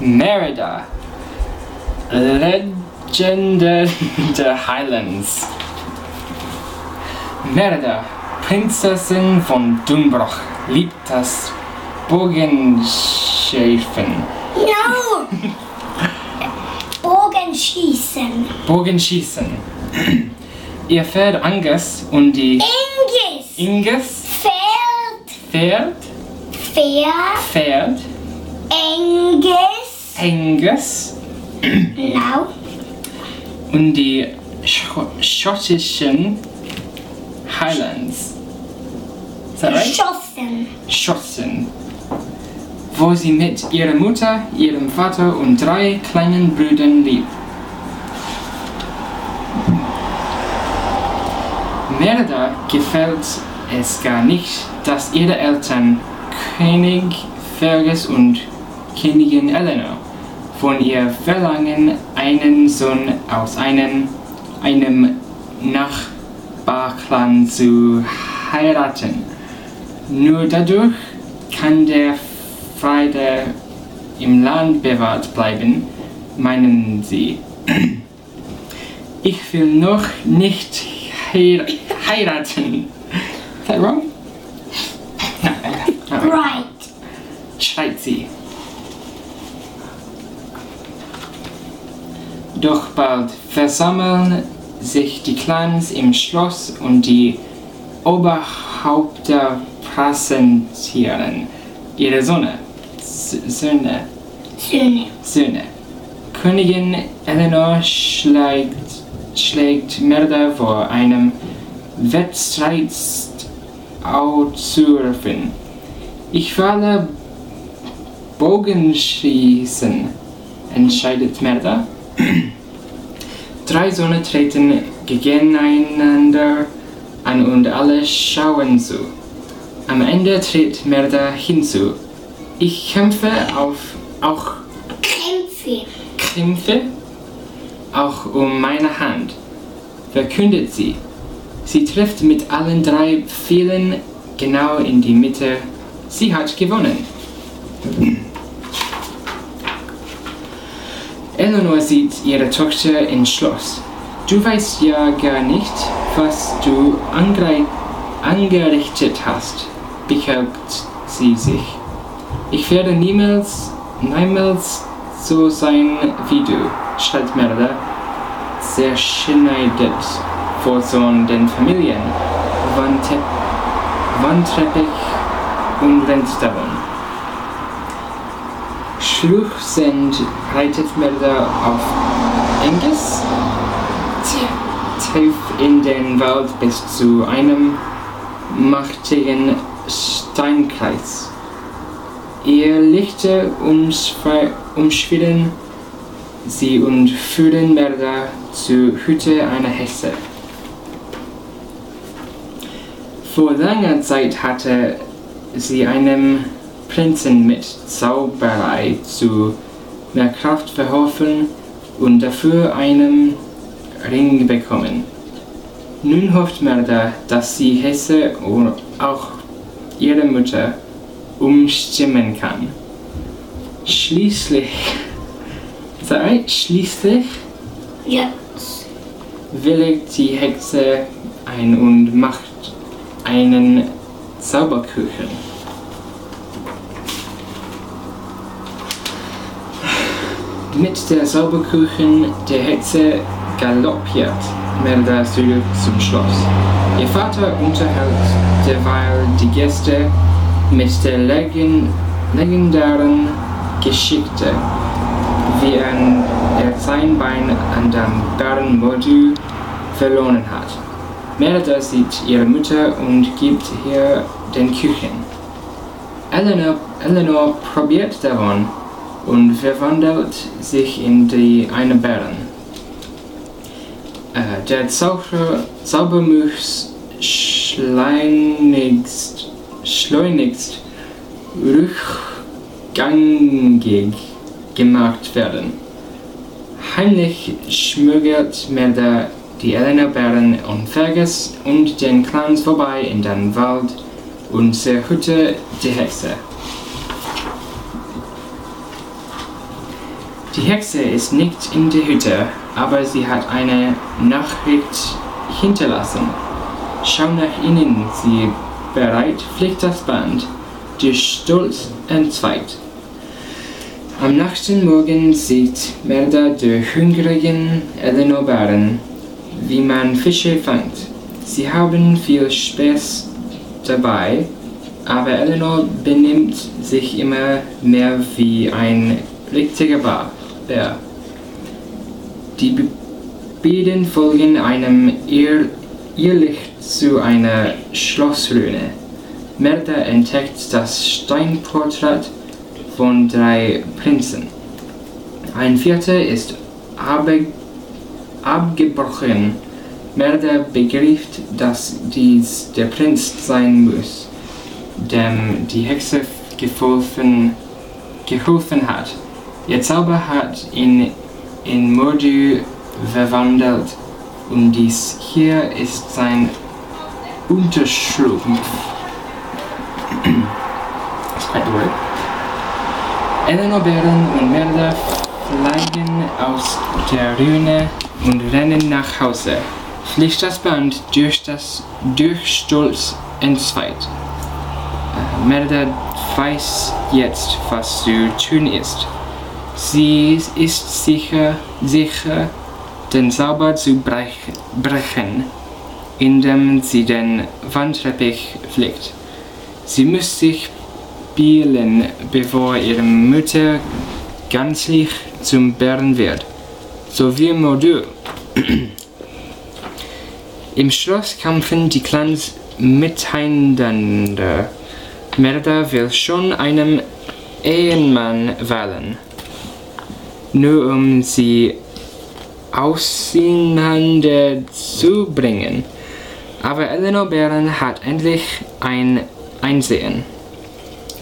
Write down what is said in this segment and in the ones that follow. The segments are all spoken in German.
Merida. Legende der Highlands. Merida, Prinzessin von Dunbroch, liebt das Bogenschäfen. No! Bogenschießen. Bogenschießen. Ihr Pferd Angus und die Ingis. Inges Pferd. Pferd, Pferd. Pferd, Engis. Angus Genau. und die Sch schottischen Highlands. Ist that right? Geschossen. Schossen. Wo sie mit ihrer Mutter, ihrem Vater und drei kleinen Brüdern lebt. Merida gefällt es gar nicht, dass ihre Eltern König Fergus und Königin Eleanor von ihr verlangen, einen Sohn aus einem, einem Nachbarclan zu heiraten. Nur dadurch kann der Friede im Land bewahrt bleiben, meinen sie. Ich will noch nicht heir heiraten. Is that wrong? Right. schreit sie. Doch bald versammeln sich die Clans im Schloss und die Oberhaupter präsentieren ihre Söhne. Söhne. Söhne. Söhne. Königin Eleanor schlägt, schlägt Merda vor, einem Wettstreit auszurufen. Ich werde Bogenschießen, entscheidet Merda. Drei Söhne treten gegeneinander an und alle schauen zu. Am Ende tritt Merda hinzu. Ich kämpfe auf auch Krämpfe. Krämpfe auch um meine Hand, verkündet sie. Sie trifft mit allen drei Pfeilen genau in die Mitte. Sie hat gewonnen. Eleanor sieht ihre Tochter ins Schloss. Du weißt ja gar nicht, was du angerichtet hast, beklagt sie sich. Ich werde niemals, niemals so sein wie du, schreit Merda, zerschneidet vor so den Familien, Wandte Wandteppich und rennt davon. Schluchsend reitet Merda auf Engis, tief in den Wald bis zu einem mächtigen Steinkreis. Ihr Lichter umschwirren sie und führen Merda zur Hütte einer Hexe. Vor langer Zeit hatte sie einem Prinzen mit Zauberei zu mehr Kraft verholfen und dafür einen Ring bekommen. Nun hofft Merda, dass sie Hesse und auch ihre Mutter umstimmen kann. Schließlich, that right? Schließlich Yes. willigt die Hexe ein und macht einen Zauberkuchen. Mit der Zauberkuchen der Hexe galoppiert Melda zurück zum Schloss. Ihr Vater unterhält derweil die Gäste mit der legen legendären Geschichte, wie er er sein Bein an dem Bärenmodul verloren hat. Merida sieht ihre Mutter und gibt ihr den Kuchen. Eleanor, Eleanor probiert davon und verwandelt sich in die eine Bären. Äh, der Zauber, Zauber muss schleunigst, schleunigst rückgängig gemacht werden. Heimlich schmuggelt Merda die Eleanor Bären und Fergus und den Clans vorbei in den Wald und zur Hütte der Hexe. Die Hexe ist nicht in der Hütte, aber sie hat eine Nachricht hinterlassen. Schau nach innen, sie bereit, fliegt das Band, durch Stolz entzweit. Am nächsten Morgen sieht Merda der hungrigen Eleanor Bären, wie man Fische fängt. Sie haben viel Spaß dabei, aber Eleanor benimmt sich immer mehr wie ein richtiger Bär. Bär. Die Be- beiden folgen einem Irr Irrlicht zu einer Schlossruine. Merda entdeckt das Steinporträt von drei Prinzen. Ein vierter ist abge abgebrochen. Merda begreift, dass dies der Prinz sein muss, dem die Hexe geholfen hat. Ihr Zauber hat ihn in Mordu verwandelt und dies hier ist sein Unterschlupf. Eleanor Bären und Merda fliegen aus der Ruine und rennen nach Hause. Fliegt das Band durch das durch Stolz entzweit. Äh, Merda weiß jetzt, was zu tun ist. Sie ist sicher, sicher, den Zauber zu brech, brechen, indem sie den Wandteppich fliegt. Sie muss sich beeilen, bevor ihre Mutter gänzlich zum Bären wird. So wie Mordu. Im Schloss kämpfen die Clans miteinander. Merda will schon einen Ehemann wählen, nur um sie auseinander zu bringen. Aber Eleanor Bären hat endlich ein Einsehen.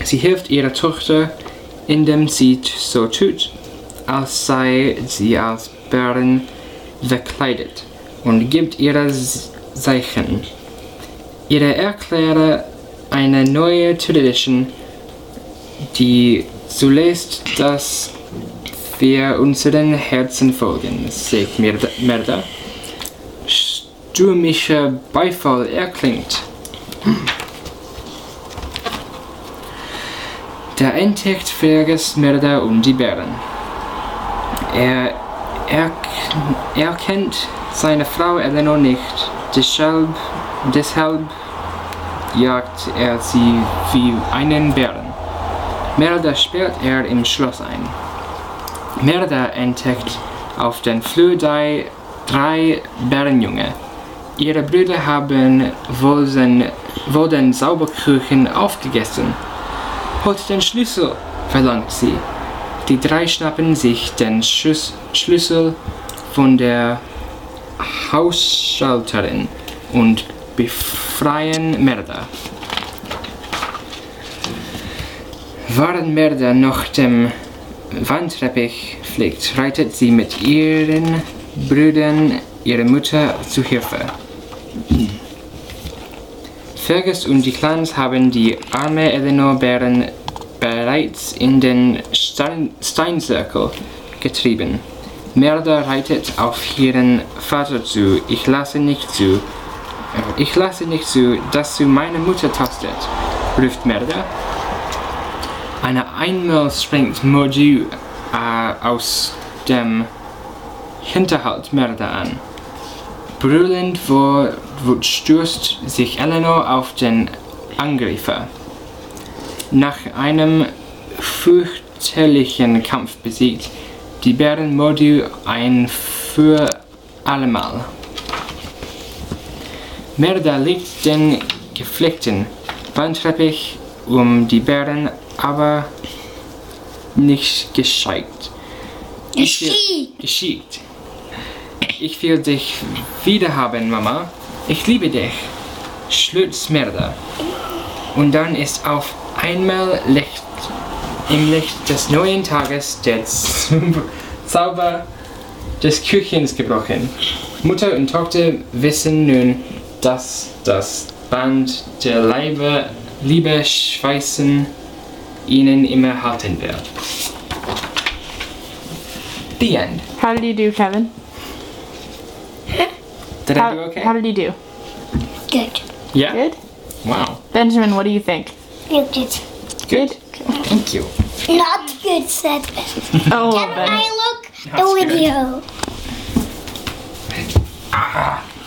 Sie hilft ihrer Tochter, indem sie so tut, als sei sie als Bären verkleidet und gibt ihre Zeichen. Ihre erkläre eine neue Tradition, die zulässt, dass wir unseren Herzen folgen, sagt Merda. Stürmischer Beifall erklingt. Der entdeckt Fergus Merda und die Bären. Er, er erkennt seine Frau Eleanor nicht, deshalb, deshalb jagt er sie wie einen Bären. Merda sperrt er im Schloss ein. Merda entdeckt auf den Flur drei, Bärenjunge. Ihre Brüder haben wohl den, wohl Sauberkuchen aufgegessen. Holt den Schlüssel, verlangt sie. Die drei schnappen sich den Schlüs Schlüssel von der Hausschalterin und befreien Merda. Während Merda noch dem Wandteppich fliegt, reitet sie mit ihren Brüdern ihre Mutter zu Hilfe. Fergus und die Clans haben die arme Eleanor Bären bereits in den Stein Steinzirkel getrieben. Merda reitet auf ihren Vater zu. Ich lasse nicht zu. Ich lasse nicht zu, dass du meine Mutter tastet, ruft Merda. Eine einmal springt Mordu äh, aus dem Hinterhalt Merda an. Brüllend stürzt sich Eleanor auf den Angreifer. Nach einem fürchterlichen Kampf besiegt die Bären Mordu ein für allemal. Merda legt den gefleckten Wandteppich um die Bären, aber nicht gescheit. Geschickt. Ich will dich wiederhaben, Mama. Ich liebe dich. Schluss Merda. Und dann ist auf einmal Licht im Licht des neuen Tages der Zauber des Küchens gebrochen. Mutter und Tochter wissen nun, dass das Band der Leibe, Liebe schweißen ihnen immer halten wird. The end. How did you do, Kevin? Did How, I do okay? how did you do? Good. yeah. Good? Wow. Benjamin, what do you think? Good. did. Good? Thank you. Not good, said Ben. Oh, Can Ben. I look That's the good. video? Ah.